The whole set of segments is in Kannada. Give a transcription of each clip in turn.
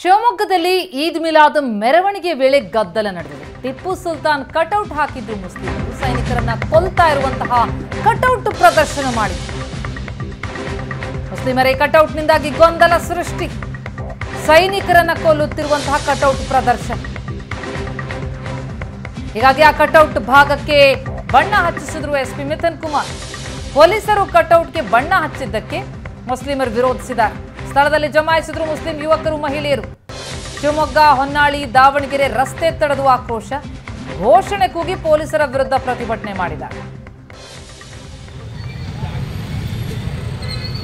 ಶಿವಮೊಗ್ಗದಲ್ಲಿ ಈದ್ ಮಿಲಾದ್ ಮೆರವಣಿಗೆ ವೇಳೆ ಗದ್ದಲ ನಡೆದಿದೆ. ಟಿಪ್ಪು ಸುಲ್ತಾನ್ ಕಟೌಟ್ ಹಾಕಿದ್ರು ಮುಸ್ಲಿಮರು ಸೈನಿಕರನ್ನ ಕೊಲ್ತಾ ಇರುವಂತಹ ಕಟೌಟ್ ಪ್ರದರ್ಶನ ಮಾಡಿದ್ರು. ಮುಸ್ಲಿಮರೇ, ಕಟೌಟ್ನಿಂದಾಗಿ ಗೊಂದಲ ಸೃಷ್ಟಿ. ಸೈನಿಕರನ್ನ ಕೊಲ್ಲುತ್ತಿರುವಂತಹ ಕಟೌಟ್ ಪ್ರದರ್ಶನ. ಹೀಗಾಗಿ ಆ ಕಟೌಟ್ ಭಾಗಕ್ಕೆ ಬಣ್ಣ ಹಚ್ಚಿಸಿದ್ರು ಎಸ್ ಪಿ ಮಿಥುನ್ ಕುಮಾರ್. ಪೊಲೀಸರು ಕಟೌಟ್ಗೆ ಬಣ್ಣ ಹಚ್ಚಿದ್ದಕ್ಕೆ ಮುಸ್ಲಿಮರು ವಿರೋಧಿಸಿದ್ದಾರೆ. ಸ್ಥಳದಲ್ಲಿ ಜಮಾಯಿಸಿದ್ರು ಮುಸ್ಲಿಂ ಯುವಕರು, ಮಹಿಳೆಯರು. ಶಿವಮೊಗ್ಗ, ಹೊನ್ನಾಳಿ, ದಾವಣಗೆರೆ ರಸ್ತೆ ತಡೆದು ಆಕ್ರೋಶ. ಘೋಷಣೆ ಕೂಗಿ ಪೊಲೀಸರ ವಿರುದ್ಧ ಪ್ರತಿಭಟನೆ ಮಾಡಿದ್ದಾರೆ.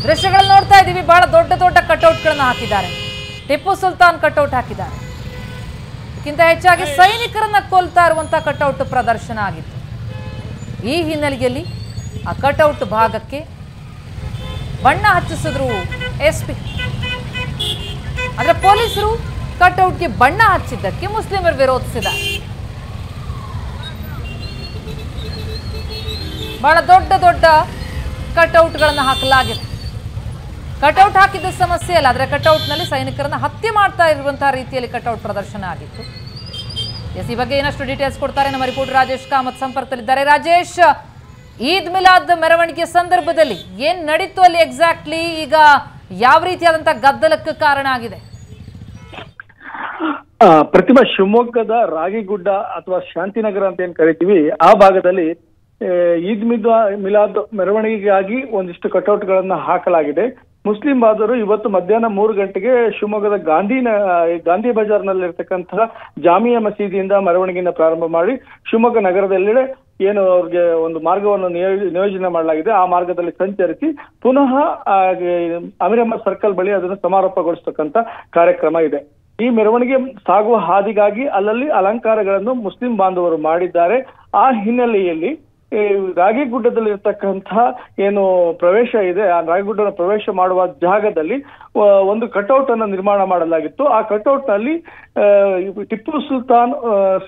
ದೃಶ್ಯಗಳನ್ನು ನೋಡ್ತಾ ಇದ್ದೀವಿ. ಬಹಳ ದೊಡ್ಡ ದೊಡ್ಡ ಕಟೌಟ್ಗಳನ್ನು ಹಾಕಿದ್ದಾರೆ. ಟಿಪ್ಪು ಸುಲ್ತಾನ್ ಕಟೌಟ್ ಹಾಕಿದ್ದಾರೆ. ಇದಕ್ಕಿಂತ ಹೆಚ್ಚಾಗಿ ಸೈನಿಕರನ್ನ ಕೊಲ್ತಾ ಇರುವಂತಹ ಕಟೌಟ್ ಪ್ರದರ್ಶನ ಆಗಿತ್ತು. ಈ ಹಿನ್ನೆಲೆಯಲ್ಲಿ ಆ ಕಟೌಟ್ ಭಾಗಕ್ಕೆ ಬಣ್ಣ ಹಚ್ಚಿಸಿದ್ರು ಎಸ್ ಪಿ. ಆದರೆ ಪೊಲೀಸರು ಕಟೌಟ್ಗೆ ಬಣ್ಣ ಹಚ್ಚಿದ್ದಕ್ಕೆ ಮುಸ್ಲಿಮರು ವಿರೋಧಿಸಿದ್ದಾರೆ. ಬಹಳ ದೊಡ್ಡ ದೊಡ್ಡ ಕಟೌಟ್ಗಳನ್ನು ಹಾಕಲಾಗಿದೆ. ಕಟೌಟ್ ಹಾಕಿದ್ದ ಸಮಸ್ಯೆ ಅಲ್ಲ, ಆದರೆ ಕಟೌಟ್ನಲ್ಲಿ ಸೈನಿಕರನ್ನು ಹತ್ಯೆ ಮಾಡ್ತಾ ಇರುವಂತಹ ರೀತಿಯಲ್ಲಿ ಕಟೌಟ್ ಪ್ರದರ್ಶನ ಆಗಿತ್ತು. ಎಸ್ ಈ ಬಗ್ಗೆ ಏನಷ್ಟು ಡೀಟೇಲ್ಸ್ ಕೊಡ್ತಾರೆ ನಮ್ಮ ರಿಪೋರ್ಟರ್ ರಾಜೇಶ್ ಕಾಮತ್ ಸಂಪರ್ಕದಲ್ಲಿದ್ದಾರೆ. ರಾಜೇಶ್, ಈದ್ ಮಿಲಾದ್ ಮೆರವಣಿಗೆ ಸಂದರ್ಭದಲ್ಲಿ ಏನ್ ನಡೀತು ಅಲ್ಲಿ ಎಕ್ಸಾಕ್ಟ್ಲಿ ಈಗ ಯಾವ ರೀತಿಯಾದಂತಹ ಗದ್ದಲಕ್ಕೆ ಕಾರಣ ಆಗಿದೆ? ಆ, ಪ್ರತಿಮಾ ಶಿವಮೊಗ್ಗದ ರಾಗಿಗುಡ್ಡ ಅಥವಾ ಶಾಂತಿನಗರ ಅಂತ ಏನ್ ಕರಿತೀವಿ ಆ ಭಾಗದಲ್ಲಿ ಈದ್ ಮಿದ್ ಮಿಲಾದ್ ಮೆರವಣಿಗೆಗಾಗಿ ಒಂದಿಷ್ಟು ಕಟೌಟ್ ಗಳನ್ನ ಹಾಕಲಾಗಿದೆ. ಮುಸ್ಲಿಂ ಬಾದರು ಇವತ್ತು ಮಧ್ಯಾಹ್ನ ಮೂರು ಗಂಟೆಗೆ ಶಿವಮೊಗ್ಗದ ಗಾಂಧಿ ಗಾಂಧಿ ಬಜಾರ್ನಲ್ಲಿರ್ತಕ್ಕಂತಹ ಜಾಮಿಯಾ ಮಸೀದಿಯಿಂದ ಮೆರವಣಿಗೆಯನ್ನು ಪ್ರಾರಂಭ ಮಾಡಿ ಶಿವಮೊಗ್ಗ ನಗರದೆಲ್ಲೆಡೆ ಏನು ಅವ್ರಿಗೆ ಒಂದು ಮಾರ್ಗವನ್ನು ನಿಯೋಜ- ನಿಯೋಜನೆ ಮಾಡಲಾಗಿದೆ. ಆ ಮಾರ್ಗದಲ್ಲಿ ಸಂಚರಿಸಿ ಪುನಃ ಅಮಿರಮ್ಮ ಸರ್ಕಲ್ ಬಳಿ ಅದನ್ನು ಸಮಾರೋಪಗೊಳಿಸ್ತಕ್ಕಂಥ ಕಾರ್ಯಕ್ರಮ ಇದೆ. ಈ ಮೆರವಣಿಗೆ ಸಾಗುವ ಹಾದಿಗಾಗಿ ಅಲ್ಲಲ್ಲಿ ಅಲಂಕಾರಗಳನ್ನು ಮುಸ್ಲಿಂ ಬಾಂಧವರು ಮಾಡಿದ್ದಾರೆ. ಆ ಹಿನ್ನೆಲೆಯಲ್ಲಿ ಈ ರಾಗಿಗುಡ್ಡದಲ್ಲಿ ಇರ್ತಕ್ಕಂಥ ಏನು ಪ್ರವೇಶ ಇದೆ, ಆ ರಾಗಿಗುಡ್ಡನ ಪ್ರವೇಶ ಮಾಡುವ ಜಾಗದಲ್ಲಿ ಒಂದು ಕಟೌಟ್ ಅನ್ನು ನಿರ್ಮಾಣ ಮಾಡಲಾಗಿತ್ತು. ಆ ಕಟೌಟ್ನಲ್ಲಿ ಟಿಪ್ಪು ಸುಲ್ತಾನ್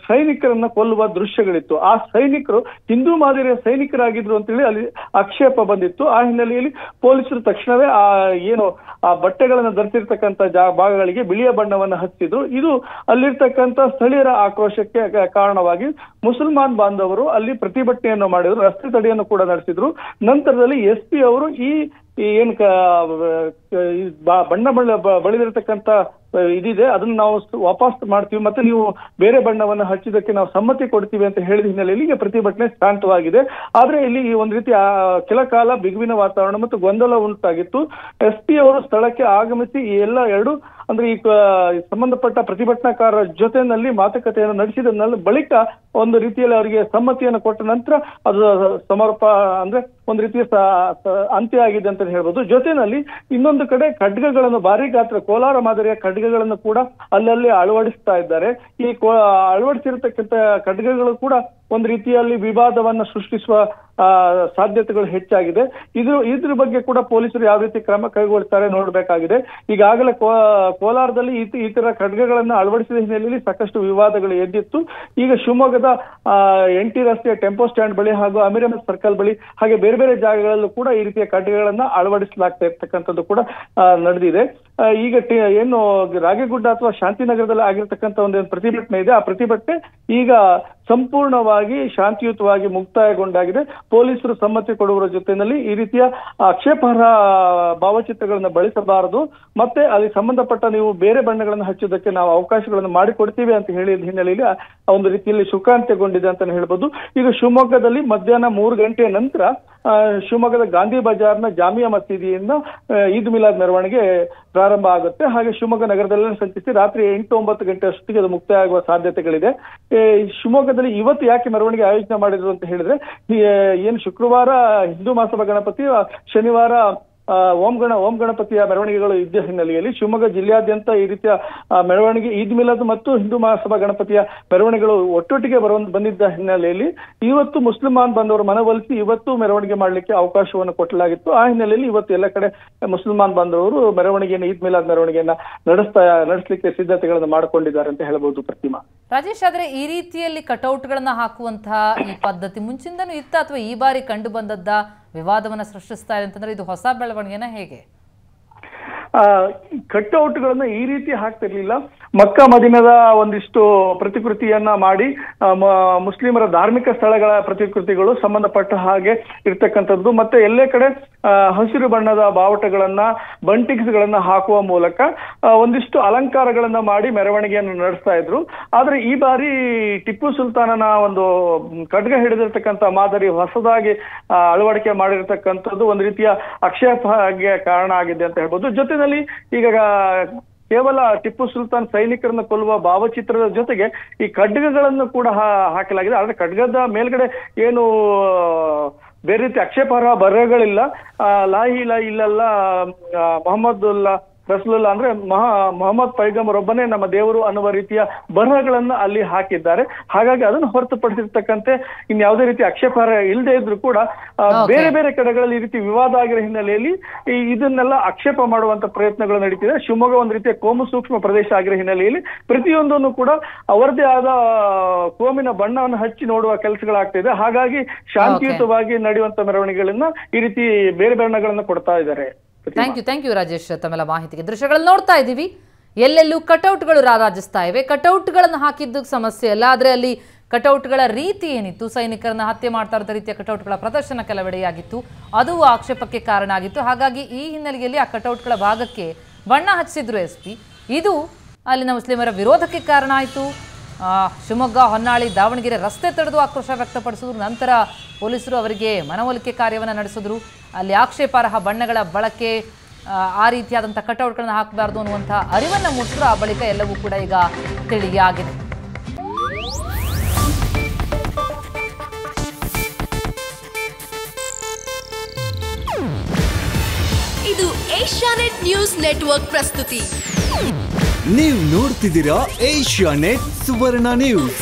ಸೈನಿಕರನ್ನ ಕೊಲ್ಲುವ ದೃಶ್ಯಗಳಿತ್ತು. ಆ ಸೈನಿಕರು, ಹಿಂದೂ ಮಾದರಿಯ ಸೈನಿಕರಾಗಿದ್ರು ಅಂತೇಳಿ ಅಲ್ಲಿ ಆಕ್ಷೇಪ ಬಂದಿತ್ತು. ಆ ಹಿನ್ನೆಲೆಯಲ್ಲಿ ಪೊಲೀಸರು ತಕ್ಷಣವೇ, ಆ, ಏನು, ಆ ಬಟ್ಟೆಗಳನ್ನು ಧರಿಸಿರ್ತಕ್ಕಂಥ ಭಾಗಗಳಿಗೆ ಬಿಳಿಯ ಬಣ್ಣವನ್ನು ಹಚ್ಚಿದ್ರು. ಇದು ಅಲ್ಲಿರ್ತಕ್ಕಂಥ ಸ್ಥಳೀಯರ ಆಕ್ರೋಶಕ್ಕೆ ಕಾರಣವಾಗಿ ಮುಸಲ್ಮಾನ್ ಬಾಂಧವರು ಅಲ್ಲಿ ಪ್ರತಿಭಟನೆಯನ್ನು ಮಾಡಿದ್ರು ರಸ್ತೆ ತಡೆಯನ್ನು ಕೂಡ ನಡೆಸಿದ್ರು. ನಂತರದಲ್ಲಿ ಎಸ್ ಪಿ ಅವರು ಈ ಏನ್ ಬಣ್ಣ ಬಳಿದಿರತಕ್ಕಂತ ಇದಿದೆ, ಅದನ್ನ ನಾವು ವಾಪಸ್ ಮಾಡ್ತೀವಿ. ಮತ್ತೆ ನೀವು ಬೇರೆ ಬಣ್ಣವನ್ನು ಹಚ್ಚಿದಕ್ಕೆ ನಾವು ಸಮ್ಮತಿ ಕೊಡ್ತೀವಿ ಅಂತ ಹೇಳಿದ ಹಿನ್ನೆಲೆಯಲ್ಲಿ ಈಗ ಪ್ರತಿಭಟನೆ ಶಾಂತವಾಗಿದೆ ಆದ್ರೆ ಇಲ್ಲಿ ಈ ಒಂದು ರೀತಿ ಕೆಲ ಕಾಲ ಬಿಗುವಿನ ವಾತಾವರಣ ಮತ್ತು ಗೊಂದಲ ಉಂಟಾಗಿತ್ತು. ಎಸ್ ಪಿ ಅವರು ಸ್ಥಳಕ್ಕೆ ಆಗಮಿಸಿ ಈ ಎಲ್ಲ ಎರಡು, ಅಂದ್ರೆ ಈ ಸಂಬಂಧಪಟ್ಟ ಪ್ರತಿಭಟನಾಕಾರರ ಜೊತೆನಲ್ಲಿ ಮಾತುಕತೆಯನ್ನು ನಡೆಸಿದ ಬಳಿಕ ಒಂದು ರೀತಿಯಲ್ಲಿ ಅವರಿಗೆ ಸಮ್ಮತಿಯನ್ನು ಕೊಟ್ಟ ನಂತರ ಅದು ಸಮರ್ಪ, ಅಂದ್ರೆ ಒಂದು ರೀತಿಯ ಅಂತ್ಯ ಆಗಿದೆ ಅಂತ ಹೇಳ್ಬೋದು. ಜೊತೆನಲ್ಲಿ ಇನ್ನೊಂದು ಕಡೆ ಖಡ್ಗಗಳನ್ನು, ಭಾರಿ ಗಾತ್ರ, ಕೋಲಾರ ಮಾದರಿಯ ಖಡ್ಗಗಳನ್ನು ಕೂಡ ಅಲ್ಲಲ್ಲಿ ಅಳವಡಿಸ್ತಾ ಇದ್ದಾರೆ. ಈ ಅಳವಡಿಸಿರ್ತಕ್ಕಂಥ ಖಡ್ಗಗಳು ಕೂಡ ಒಂದು ರೀತಿಯಲ್ಲಿ ವಿವಾದವನ್ನ ಸೃಷ್ಟಿಸುವ ಸಾಧ್ಯತೆಗಳು ಹೆಚ್ಚಾಗಿದೆ. ಇದು, ಇದ್ರ ಬಗ್ಗೆ ಕೂಡ ಪೊಲೀಸರು ಯಾವ ರೀತಿ ಕ್ರಮ ಕೈಗೊಳ್ತಾರೆ ನೋಡಬೇಕಾಗಿದೆ. ಈಗಾಗಲೇ ಕೋಲಾರದಲ್ಲಿ ಈ ತರ ಖಡ್ಗಗಳನ್ನ ಅಳವಡಿಸಿದ ಹಿನ್ನೆಲೆಯಲ್ಲಿ ಸಾಕಷ್ಟು ವಿವಾದಗಳು ಎದ್ದಿತ್ತು. ಈಗ ಶಿವಮೊಗ್ಗದ ಎನ್ ಟಿ ರಸ್ತೆಯ ಟೆಂಪೋ ಸ್ಟ್ಯಾಂಡ್ ಬಳಿ ಹಾಗೂ ಅಮೀರ್ ಸರ್ಕಲ್ ಬಳಿ ಹಾಗೆ ಬೇರೆ ಬೇರೆ ಜಾಗಗಳಲ್ಲೂ ಕೂಡ ಈ ರೀತಿಯ ಖಡ್ಗಗಳನ್ನ ಅಳವಡಿಸಲಾಗ್ತಾ ಇರ್ತಕ್ಕಂಥದ್ದು ಕೂಡ ನಡೆದಿದೆ. ಈಗ ಏನು ರಾಗಿಗುಡ್ಡ ಅಥವಾ ಶಾಂತಿನಗರದಲ್ಲಿ ಆಗಿರ್ತಕ್ಕಂಥ ಒಂದು ಪ್ರತಿಭಟನೆ ಇದೆ. ಆ ಪ್ರತಿಭಟನೆ ಈಗ ಸಂಪೂರ್ಣವಾಗಿ ಶಾಂತಿಯುತವಾಗಿ ಮುಕ್ತಾಯಗೊಂಡಾಗಿದೆ. ಪೊಲೀಸರು ಸಮ್ಮತಿ ಕೊಡುವರ ಜೊತೆಯಲ್ಲಿ ಈ ರೀತಿಯ ಆಕ್ಷೇಪಾರ್ಹ ಭಾವಚಿತ್ರಗಳನ್ನು ಬಳಸಬಾರದು. ಮತ್ತೆ ಅಲ್ಲಿ ಸಂಬಂಧಪಟ್ಟ ನೀವು ಬೇರೆ ಬಣ್ಣಗಳನ್ನು ಹಚ್ಚೋದಕ್ಕೆ ನಾವು ಅವಕಾಶಗಳನ್ನು ಮಾಡಿಕೊಡ್ತೀವಿ ಅಂತ ಹೇಳಿದ ಹಿನ್ನೆಲೆಯಲ್ಲಿ ಒಂದು ರೀತಿಯಲ್ಲಿ ಶುಕಾಂತ್ಯಗೊಂಡಿದೆ ಅಂತ ಹೇಳ್ಬೋದು. ಈಗ ಶಿವಮೊಗ್ಗದಲ್ಲಿ ಮಧ್ಯಾಹ್ನ ಮೂರು ಗಂಟೆಯ ನಂತರ ಶಿವಮೊಗ್ಗದ ಗಾಂಧಿ ಬಜಾರ್ನ ಜಾಮಿಯಾ ಮಸೀದಿಯಿಂದ ಈದ್ ಮಿಲಾದ್ ಮೆರವಣಿಗೆ ಪ್ರಾರಂಭ ಆಗುತ್ತೆ. ಹಾಗೆ ಶಿವಮೊಗ್ಗ ನಗರದಲ್ಲೇ ಸಂಚರಿಸಿ ರಾತ್ರಿ ಎಂಟು ಒಂಬತ್ತು ಗಂಟೆ ಅಷ್ಟೊತ್ತಿಗೆ ಅದು ಮುಕ್ತಾಯ ಆಗುವ ಸಾಧ್ಯತೆಗಳಿದೆ ಶಿವಮೊಗ್ಗದಲ್ಲಿ ಇವತ್ತು ಯಾಕೆ ಮೆರವಣಿಗೆ ಆಯೋಜನೆ ಮಾಡಿದ್ರು ಅಂತ ಹೇಳಿದ್ರೆ ಏನು ಶುಕ್ರವಾರ ಹಿಂದೂ ಮಹಾಸಭಾ ಗಣಪತಿ ಶನಿವಾರ ಓಂ ಗಣ ಓಂ ಗಣಪತಿಯ ಮೆರವಣಿಗೆಗಳು ಇದ್ದ ಹಿನ್ನೆಲೆಯಲ್ಲಿ ಶಿವಮೊಗ್ಗ ಜಿಲ್ಲೆಯಾದ್ಯಂತ ಈ ರೀತಿಯ ಮೆರವಣಿಗೆ, ಈದ್ ಮಿಲಾದ್ ಮತ್ತು ಹಿಂದೂ ಮಹಾಸಭಾ ಗಣಪತಿಯ ಮೆರವಣಿಗೆಗಳು ಒಟ್ಟೊಟ್ಟಿಗೆ ಬರುವ ಬಂದಿದ್ದ ಹಿನ್ನೆಲೆಯಲ್ಲಿ ಇವತ್ತು ಮುಸ್ಲಿಮಾನ್ ಬಾಂಧವರು ಮನವೊಲಿಸಿ ಇವತ್ತು ಮೆರವಣಿಗೆ ಮಾಡಲಿಕ್ಕೆ ಅವಕಾಶವನ್ನು ಕೊಟ್ಟಲಾಗಿತ್ತು ಆ ಹಿನ್ನೆಲೆಯಲ್ಲಿ ಇವತ್ತು ಎಲ್ಲ ಕಡೆ ಮುಸಲ್ಮಾನ್ ಬಂದವರು ಮೆರವಣಿಗೆಯನ್ನು, ಈದ್ ಮಿಲಾದ್ ಮೆರವಣಿಗೆಯನ್ನ ನಡೆಸ್ತಾ, ನಡೆಸಲಿಕ್ಕೆ ಸಿದ್ಧತೆಗಳನ್ನು ಮಾಡಿಕೊಂಡಿದ್ದಾರೆ ಅಂತ ಹೇಳಬಹುದು ಪ್ರತಿಮಾ. ರಾಜೇಶ್, ಆದ್ರೆ ಈ ರೀತಿಯಲ್ಲಿ ಕಟೌಟ್ಗಳನ್ನ ಹಾಕುವಂತಹ ಈ ಪದ್ಧತಿ ಮುಂಚಿಂದನೂ ಇತ್ತ ಅಥವಾ ಈ ಬಾರಿ ಕಂಡು ಬಂದದ್ದ ವಿವಾದವನ್ನ ಸೃಷ್ಟಿಸ್ತಾ ಇದೆ ಅಂತಂದ್ರೆ ಇದು ಹೊಸ ಬೆಳವಣಿಗೆನ ಹೇಗೆ? ಕಟ್ಔಟ್ಗಳನ್ನ ಈ ರೀತಿ ಹಾಕ್ತಿರ್ಲಿಲ್ಲ. ಮಕ್ಕ ಮದಿನದ ಒಂದಿಷ್ಟು ಪ್ರತಿಕೃತಿಯನ್ನ ಮಾಡಿ ಮುಸ್ಲಿಮರ ಧಾರ್ಮಿಕ ಸ್ಥಳಗಳ ಪ್ರತಿಕೃತಿಗಳು ಸಂಬಂಧಪಟ್ಟ ಹಾಗೆ ಇರ್ತಕ್ಕಂಥದ್ದು. ಮತ್ತೆ ಎಲ್ಲೇ ಕಡೆ ಹಸಿರು ಬಣ್ಣದ ಬಾವುಟಗಳನ್ನ ಬಂಟಿಕ್ಸ್ ಗಳನ್ನ ಹಾಕುವ ಮೂಲಕ ಒಂದಿಷ್ಟು ಅಲಂಕಾರಗಳನ್ನ ಮಾಡಿ ಮೆರವಣಿಗೆಯನ್ನು ನಡೆಸ್ತಾ ಇದ್ರು. ಆದ್ರೆ ಈ ಬಾರಿ ಟಿಪ್ಪು ಸುಲ್ತಾನನ ಒಂದು ಖಡ್ಗ ಹಿಡಿದಿರ್ತಕ್ಕಂಥ ಮಾದರಿ ಹೊಸದಾಗಿ ಅಳವಡಿಕೆ ಮಾಡಿರ್ತಕ್ಕಂಥದ್ದು ಒಂದು ರೀತಿಯ ಆಕ್ಷೇಪಗೆ ಕಾರಣ ಆಗಿದೆ ಅಂತ ಹೇಳ್ಬೋದು. ಜೊತೆಯಲ್ಲಿ ಈಗ ಕೇವಲ ಟಿಪ್ಪು ಸುಲ್ತಾನ್ ಸೈನಿಕರನ್ನು ಕೊಲ್ಲುವ ಭಾವಚಿತ್ರದ ಜೊತೆಗೆ ಈ ಖಡ್ಗಗಳನ್ನು ಕೂಡ ಹಾಕಲಾಗಿದೆ. ಆದ್ರೆ ಖಡ್ಗದ ಮೇಲ್ಗಡೆ ಏನು, ಬೇರೆ ರೀತಿ ಅಕ್ಷೇಪಾರ್ಹ ಬರಹಗಳಿಲ್ಲ. ಲಾಹಿ ಲಾ ಇಲಾ ಇಲ್ಲಲ್ಲ ಮೊಹಮ್ಮದ್ ಮೊಹಮ್ಮದುಲ್ಲಾ ರಸೂಲುಲ್ಲಾ ಅಂದ್ರೆ ಮಹಾ ಮೊಹಮ್ಮದ್ ಪೈಗಂಬರ್ ಒಬ್ಬನೇ ನಮ್ಮ ದೇವರು ಅನ್ನುವ ರೀತಿಯ ಬರಹಗಳನ್ನ ಅಲ್ಲಿ ಹಾಕಿದ್ದಾರೆ. ಹಾಗಾಗಿ ಅದನ್ನು ಹೊರತುಪಡಿಸಿರ್ತಕ್ಕಂತೆ ಇನ್ಯಾವುದೇ ರೀತಿ ಆಕ್ಷೇಪ ಇಲ್ಲದೆ ಇದ್ರು ಕೂಡ ಬೇರೆ ಬೇರೆ ಕಡೆಗಳಲ್ಲಿ ಈ ರೀತಿ ವಿವಾದ ಆಗಿರೋ ಹಿನ್ನೆಲೆಯಲ್ಲಿ ಈ ಇದನ್ನೆಲ್ಲ ಆಕ್ಷೇಪ ಮಾಡುವಂತ ಪ್ರಯತ್ನಗಳು ನಡೀತಿದೆ. ಶಿವಮೊಗ್ಗ ಒಂದು ರೀತಿಯ ಕೋಮು ಸೂಕ್ಷ್ಮ ಪ್ರದೇಶ ಆಗಿರೋ ಹಿನ್ನೆಲೆಯಲ್ಲಿ ಪ್ರತಿಯೊಂದನ್ನು ಕೂಡ ಅವರದೇ ಆದ ಕೋಮಿನ ಬಣ್ಣವನ್ನು ಹಚ್ಚಿ ನೋಡುವ ಕೆಲಸಗಳಾಗ್ತಿದೆ. ಹಾಗಾಗಿ ಶಾಂತಿಯುತವಾಗಿ ನಡೆಯುವಂತ ಮೆರವಣಿಗೆಗಳನ್ನ ಈ ರೀತಿ ಬೇರೆ ಬಣ್ಣಗಳನ್ನ ಕೊಡ್ತಾ ಇದ್ದಾರೆ. Thank you thank you Rajesh ತಮ್ಮೆಲ್ಲ ಮಾಹಿತಿಗೆ. ದೃಶ್ಯಗಳನ್ನು ನೋಡ್ತಾ ಇದ್ದೀವಿ. ಎಲ್ಲೆಲ್ಲೂ ಕಟೌಟ್ಗಳು ರಾರಾಜಿಸ್ತಾ ಇವೆ. ಕಟೌಟ್ಗಳನ್ನು ಹಾಕಿದ್ದು ಸಮಸ್ಯೆ ಅಲ್ಲ. ಆದರೆ ಅಲ್ಲಿ ಕಟೌಟ್ಗಳ ರೀತಿ ಏನಿತ್ತು? ಸೈನಿಕರನ್ನ ಹತ್ಯೆ ಮಾಡ್ತಾ ಇರೋ ರೀತಿಯ ಕಟೌಟ್ಗಳ ಪ್ರದರ್ಶನ ಕೆಲವೆಡೆಯಾಗಿತ್ತು. ಅದು ಆಕ್ಷೇಪಕ್ಕೆ ಕಾರಣ ಆಗಿತ್ತು. ಹಾಗಾಗಿ ಈ ಹಿನ್ನೆಲೆಯಲ್ಲಿ ಆ ಕಟೌಟ್ಗಳ ಭಾಗಕ್ಕೆ ಬಣ್ಣ ಹಚ್ಚಿದ್ರು ಎಸ್ ಪಿ ಇದು ಅಲ್ಲಿನ ಮುಸ್ಲಿಮರ ವಿರೋಧಕ್ಕೆ ಕಾರಣ ಆಯಿತು. ಶಿವಮೊಗ್ಗ ಹೊನ್ನಾಳಿ ದಾವಣಗೆರೆ ರಸ್ತೆ ತಡೆದು ಆಕ್ರೋಶ ವ್ಯಕ್ತಪಡಿಸಿದ್ರು. ನಂತರ ಪೊಲೀಸರು ಅವರಿಗೆ ಮನವೊಲಿಕೆ ಕಾರ್ಯವನ್ನು ನಡೆಸಿದ್ರು. ಅಲ್ಲಿ ಆಕ್ಷೇಪಾರ್ಹ ಬಣ್ಣಗಳ ಬಳಕೆ ಆ, ರೀತಿಯಾದಂಥ ಕಟೌಟ್ಗಳನ್ನ ಹಾಕಬಾರ್ದು ಅನ್ನುವಂಥ ಅರಿವನ್ನು ಮೂಡಿಸಿದ್ರು. ಆ ಬಳಿಕ ಎಲ್ಲವೂ ಕೂಡ ಈಗ ತಿಳಿಯಾಗಿದೆ ಇದು ಏಷ್ಯಾನೆಟ್ ನ್ಯೂಸ್ ನೆಟ್ವರ್ಕ್ ಪ್ರಸ್ತುತಿ. ನೀವು ನೋಡ್ತಿದ್ದೀರಾ ಏಷ್ಯಾ ನೆಟ್ ಸುವರ್ಣ ನ್ಯೂಸ್.